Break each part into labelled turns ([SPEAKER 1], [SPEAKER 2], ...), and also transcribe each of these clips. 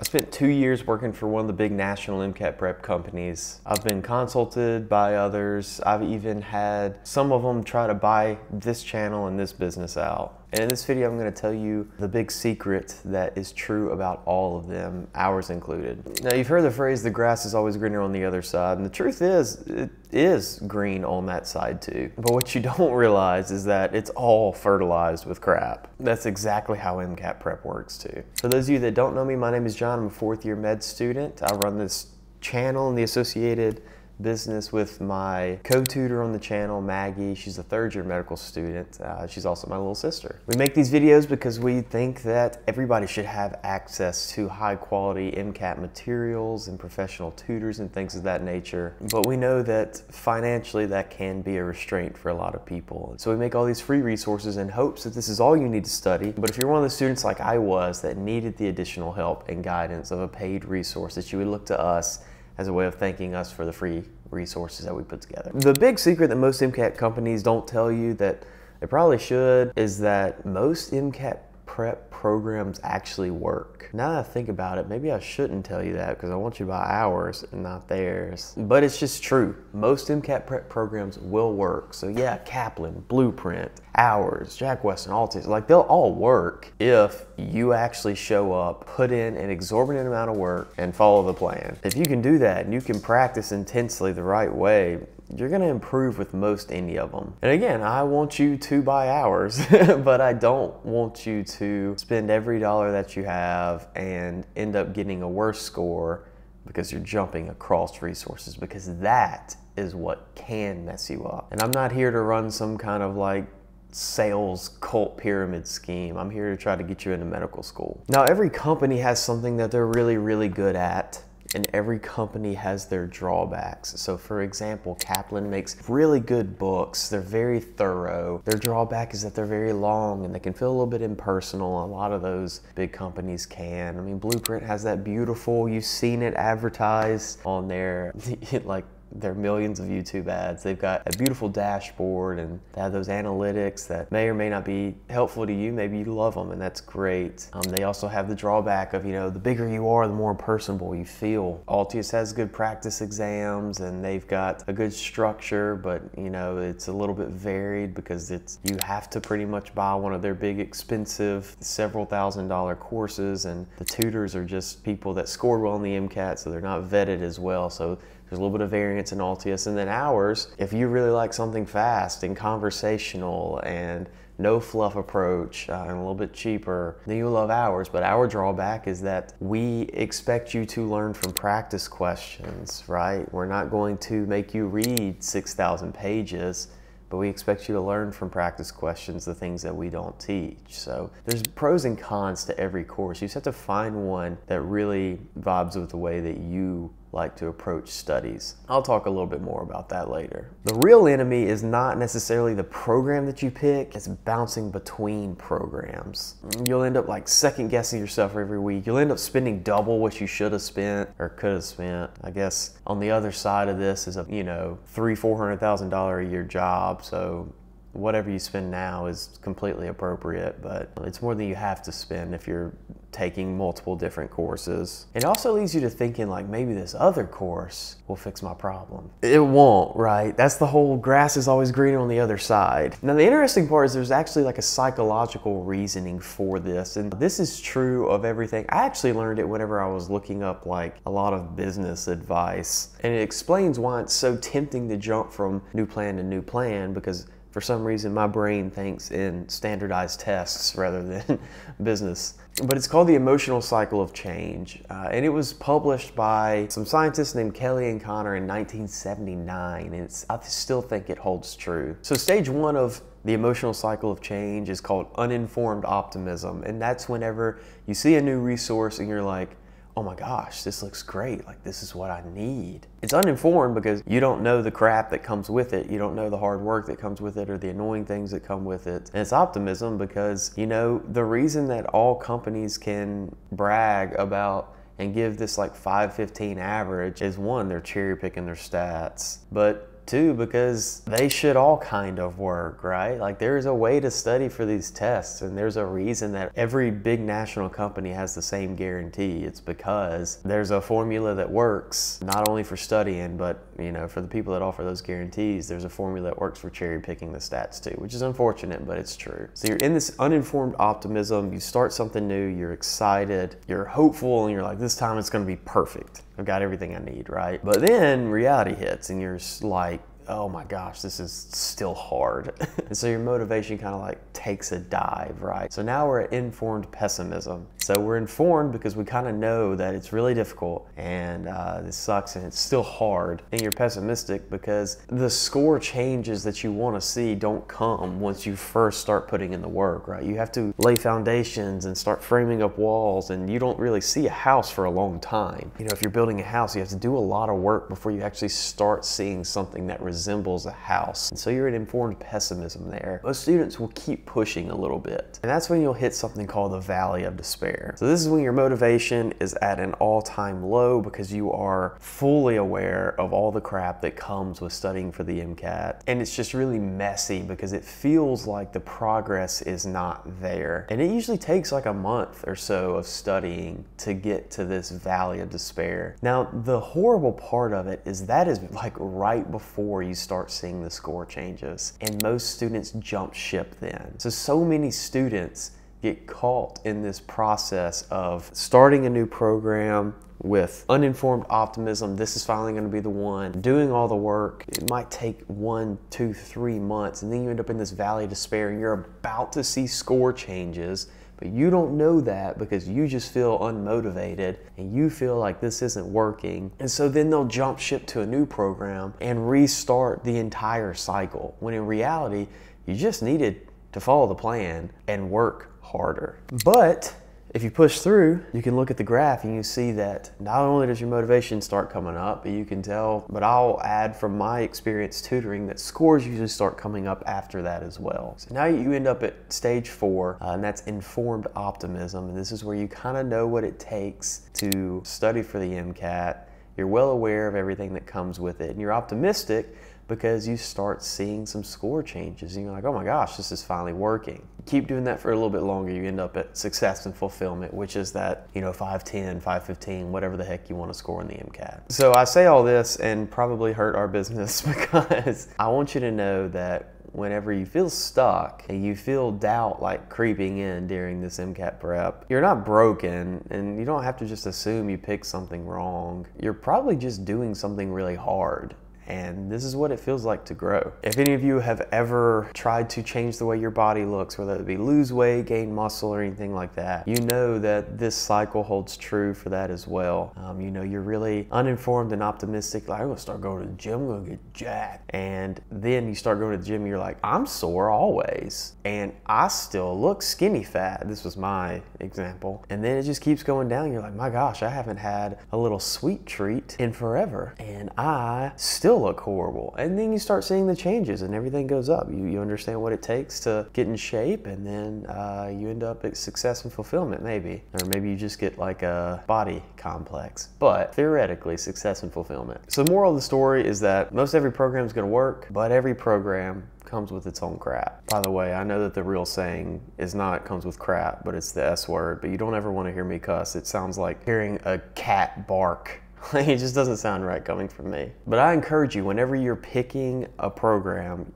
[SPEAKER 1] I spent two years working for one of the big national MCAT prep companies. I've been consulted by others. I've even had some of them try to buy this channel and this business out. And in this video, I'm gonna tell you the big secret that is true about all of them, ours included. Now, you've heard the phrase, the grass is always greener on the other side. And the truth is, it is green on that side too. But what you don't realize is that it's all fertilized with crap. That's exactly how MCAT prep works too. For those of you that don't know me, my name is John. I'm a fourth year med student. I run this channel and the associated business with my co-tutor on the channel, Maggie. She's a third year medical student. Uh, she's also my little sister. We make these videos because we think that everybody should have access to high quality MCAT materials and professional tutors and things of that nature. But we know that financially that can be a restraint for a lot of people. So we make all these free resources in hopes that this is all you need to study. But if you're one of the students like I was that needed the additional help and guidance of a paid resource, that you would look to us as a way of thanking us for the free resources that we put together. The big secret that most MCAT companies don't tell you that they probably should is that most MCAT prep programs actually work. Now that I think about it, maybe I shouldn't tell you that because I want you to buy ours and not theirs. But it's just true. Most MCAT prep programs will work. So yeah, Kaplan, Blueprint, ours, Jack Westin, Altius, like they'll all work if you actually show up, put in an exorbitant amount of work and follow the plan. If you can do that and you can practice intensely the right way, you're to improve with most any of them. And again, I want you to buy ours, but I don't want you to spend every dollar that you have and end up getting a worse score because you're jumping across resources because that is what can mess you up. And I'm not here to run some kind of like sales cult pyramid scheme. I'm here to try to get you into medical school. Now, every company has something that they're really, really good at and every company has their drawbacks. So for example, Kaplan makes really good books. They're very thorough. Their drawback is that they're very long and they can feel a little bit impersonal. A lot of those big companies can. I mean, Blueprint has that beautiful, you've seen it advertised on their like their millions of YouTube ads. They've got a beautiful dashboard and they have those analytics that may or may not be helpful to you. Maybe you love them and that's great. Um, they also have the drawback of, you know, the bigger you are, the more personable you feel. Altius has good practice exams and they've got a good structure, but you know, it's a little bit varied because it's, you have to pretty much buy one of their big expensive several thousand dollar courses and the tutors are just people that scored well on the MCAT so they're not vetted as well. So there's a little bit of variance in Altius. And then ours, if you really like something fast and conversational and no fluff approach uh, and a little bit cheaper, then you love ours. But our drawback is that we expect you to learn from practice questions, right? We're not going to make you read 6,000 pages but we expect you to learn from practice questions the things that we don't teach. So there's pros and cons to every course. You just have to find one that really vibes with the way that you like to approach studies. I'll talk a little bit more about that later. The real enemy is not necessarily the program that you pick, it's bouncing between programs. You'll end up like second guessing yourself every week. You'll end up spending double what you should have spent or could have spent. I guess on the other side of this is a, you know, three, four hundred thousand dollar a year job. So whatever you spend now is completely appropriate, but it's more than you have to spend if you're taking multiple different courses. It also leads you to thinking like maybe this other course will fix my problem. It won't, right? That's the whole grass is always greener on the other side. Now the interesting part is there's actually like a psychological reasoning for this and this is true of everything. I actually learned it whenever I was looking up like a lot of business advice and it explains why it's so tempting to jump from new plan to new plan because for some reason, my brain thinks in standardized tests rather than business. But it's called The Emotional Cycle of Change. Uh, and it was published by some scientists named Kelley and Conner in 1979. And I still think it holds true. So, stage one of the emotional cycle of change is called uninformed optimism. And that's whenever you see a new resource and you're like, oh my gosh, this looks great. Like, this is what I need. It's uninformed because you don't know the crap that comes with it. You don't know the hard work that comes with it or the annoying things that come with it. And it's optimism because, you know, the reason that all companies can brag about and give this like 515 average is one, they're cherry picking their stats. But two, because they should all kind of work, right? Like there's a way to study for these tests, and there's a reason that every big national company has the same guarantee. It's because there's a formula that works not only for studying, but you know, for the people that offer those guarantees, there's a formula that works for cherry picking the stats too, which is unfortunate, but it's true. So you're in this uninformed optimism, you start something new, you're excited, you're hopeful, and you're like, this time it's gonna be perfect. I've got everything I need, right? But then reality hits and you're like, oh my gosh, this is still hard. and so your motivation kind of like takes a dive, right? So now we're at informed pessimism. So we're informed because we kind of know that it's really difficult and uh, this sucks and it's still hard. And you're pessimistic because the score changes that you want to see don't come once you first start putting in the work, right? You have to lay foundations and start framing up walls and you don't really see a house for a long time. You know, if you're building a house, you have to do a lot of work before you actually start seeing something that resembles a house. And so you're in informed pessimism there. Most students will keep pushing a little bit. And that's when you'll hit something called the valley of despair. So this is when your motivation is at an all-time low because you are fully aware of all the crap that comes with studying for the MCAT. And it's just really messy because it feels like the progress is not there. And it usually takes like a month or so of studying to get to this valley of despair. Now, the horrible part of it is that is like right before you start seeing the score changes. And most students jump ship then. So, so many students get caught in this process of starting a new program with uninformed optimism. This is finally going to be the one. Doing all the work. It might take one, two, three months, and then you end up in this valley of despair, and you're about to see score changes. But you don't know that because you just feel unmotivated and you feel like this isn't working. And so then they'll jump ship to a new program and restart the entire cycle. When in reality, you just needed to follow the plan and work harder. But if you push through, you can look at the graph and you see that not only does your motivation start coming up, but you can tell, but I'll add from my experience tutoring that scores usually start coming up after that as well. So now you end up at stage four, uh, and that's informed optimism. And this is where you kind of know what it takes to study for the MCAT. You're well aware of everything that comes with it, and you're optimistic because you start seeing some score changes and you're like, oh my gosh, this is finally working. Keep doing that for a little bit longer, you end up at success and fulfillment, which is that, you know, 510, 515, whatever the heck you want to score in the MCAT. So I say all this and probably hurt our business because I want you to know that whenever you feel stuck and you feel doubt like creeping in during this MCAT prep, you're not broken and you don't have to just assume you picked something wrong. You're probably just doing something really hard and this is what it feels like to grow. If any of you have ever tried to change the way your body looks, whether it be lose weight, gain muscle, or anything like that, you know that this cycle holds true for that as well. Um, you know, you're really uninformed and optimistic, like, I'm gonna start going to the gym, I'm gonna get jacked. And then you start going to the gym, you're like, I'm sore always, and I still look skinny fat. This was my example. And then it just keeps going down. You're like, my gosh, I haven't had a little sweet treat in forever. And I still look horrible. And then you start seeing the changes and everything goes up. You, you understand what it takes to get in shape and then uh, you end up at success and fulfillment maybe. Or maybe you just get like a body complex. But theoretically, success and fulfillment. So the moral of the story is that most every program is going to work, but every program comes with its own crap. By the way, I know that the real saying is not comes with crap, but it's the S word, but you don't ever want to hear me cuss. It sounds like hearing a cat bark it just doesn't sound right coming from me. But I encourage you, whenever you're picking a program,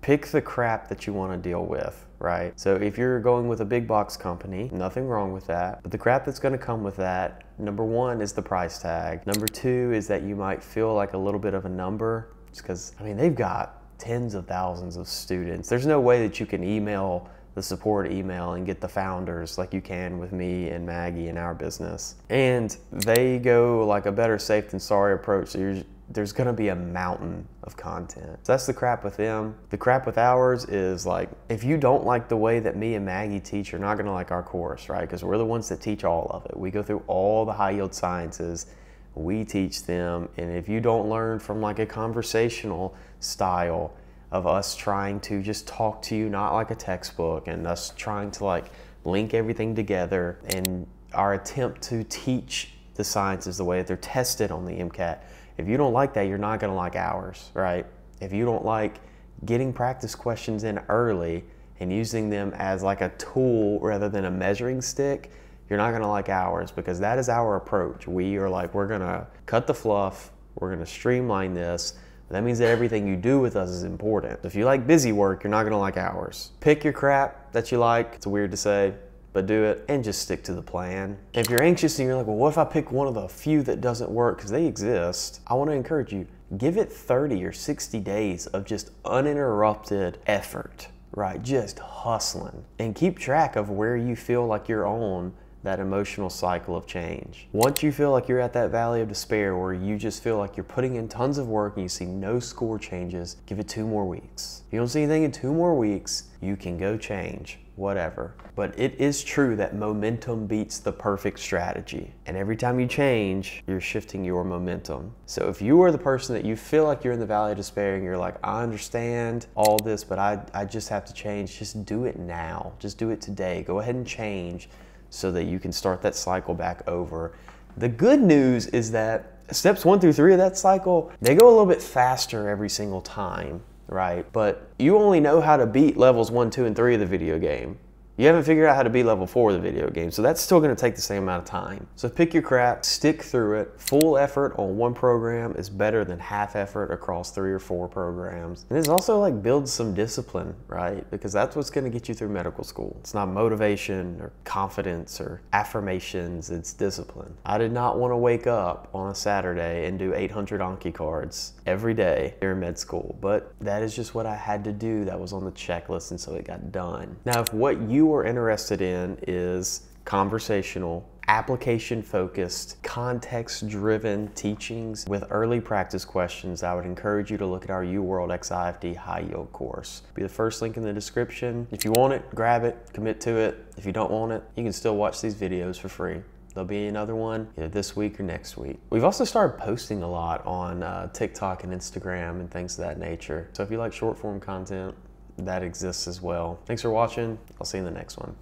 [SPEAKER 1] pick the crap that you want to deal with, right? So if you're going with a big box company, nothing wrong with that. But the crap that's going to come with that, number one is the price tag. Number two is that you might feel like a little bit of a number, just because, I mean, they've got tens of thousands of students. There's no way that you can email the support email and get the founders like you can with me and Maggie in our business. And they go like a better safe than sorry approach. So there's gonna be a mountain of content. So that's the crap with them. The crap with ours is like, if you don't like the way that me and Maggie teach, you're not gonna like our course, right? Because we're the ones that teach all of it. We go through all the high yield sciences, we teach them. And if you don't learn from like a conversational style, of us trying to just talk to you, not like a textbook, and us trying to like link everything together and our attempt to teach the sciences the way that they're tested on the MCAT. If you don't like that, you're not gonna like ours, right? if you don't like getting practice questions in early and using them as like a tool rather than a measuring stick, you're not gonna like ours because that is our approach. We are like, we're gonna cut the fluff, we're gonna streamline this. That means that everything you do with us is important. If you like busy work, you're not gonna like ours. Pick your crap that you like. It's weird to say, but do it and just stick to the plan. If you're anxious and you're like, well, what if I pick one of the few that doesn't work? Because they exist. I wanna encourage you, give it 30 or 60 days of just uninterrupted effort, right? Just hustling and keep track of where you feel like you're on that emotional cycle of change. Once you feel like you're at that valley of despair where you just feel like you're putting in tons of work and you see no score changes, give it two more weeks. If you don't see anything in two more weeks, you can go change whatever. But it is true that momentum beats the perfect strategy. And every time you change, you're shifting your momentum. So if you are the person that you feel like you're in the valley of despair and you're like, I understand all this, but I, I just have to change, just do it now. Just do it today. Go ahead and change so that you can start that cycle back over. The good news is that steps one through three of that cycle, they go a little bit faster every single time, right? But you only know how to beat levels one, two, and three of the video game. You haven't figured out how to be level four of the video game, so that's still gonna take the same amount of time. So pick your crap, stick through it. Full effort on one program is better than half effort across three or four programs. And it's also like builds some discipline, right? Because that's what's gonna get you through medical school. It's not motivation or confidence or affirmations, it's discipline. I did not wanna wake up on a Saturday and do 800 Anki cards every day during med school, but that is just what I had to do. That was on the checklist, and so it got done. Now, if what you are interested in is conversational, application focused, context driven teachings with early practice questions, I would encourage you to look at our UWorld XIFD high yield course. Be the first link in the description. If you want it, grab it, commit to it. If you don't want it, you can still watch these videos for free. There'll be another one either this week or next week. We've also started posting a lot on uh, TikTok and Instagram and things of that nature. So if you like short form content, that exists as well. Thanks for watching. I'll see you in the next one.